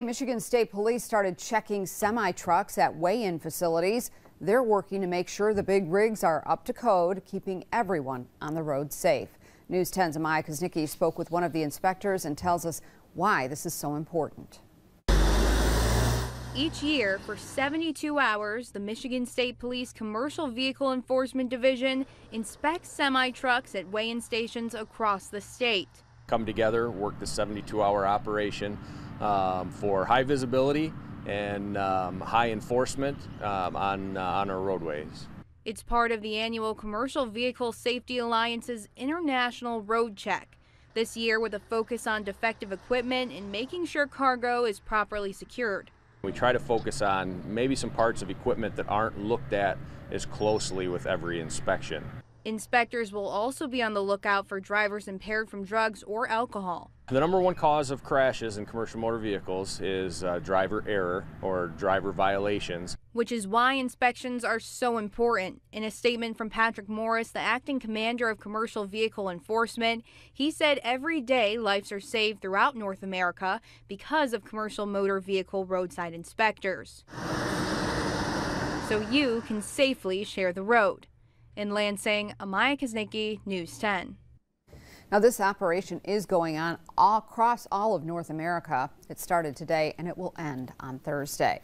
Michigan State Police started checking semi trucks at weigh in facilities. They're working to make sure the big rigs are up to code, keeping everyone on the road safe. News 10's Amaya Kuznicki spoke with one of the inspectors and tells us why this is so important. Each year, for 72 hours, the Michigan State Police Commercial Vehicle Enforcement Division inspects semi trucks at weigh in stations across the state. Come together, work the 72 hour operation um, for high visibility and um, high enforcement um, on, uh, on our roadways. It's part of the annual Commercial Vehicle Safety Alliance's International Road Check. This year with a focus on defective equipment and making sure cargo is properly secured. We try to focus on maybe some parts of equipment that aren't looked at as closely with every inspection. Inspectors will also be on the lookout for drivers impaired from drugs or alcohol. The number one cause of crashes in commercial motor vehicles is uh, driver error or driver violations. Which is why inspections are so important. In a statement from Patrick Morris, the acting commander of commercial vehicle enforcement, he said every day lives are saved throughout North America because of commercial motor vehicle roadside inspectors. So you can safely share the road. In Lansing, Amaya Kuznicki, News 10. Now, this operation is going on all across all of North America. It started today and it will end on Thursday.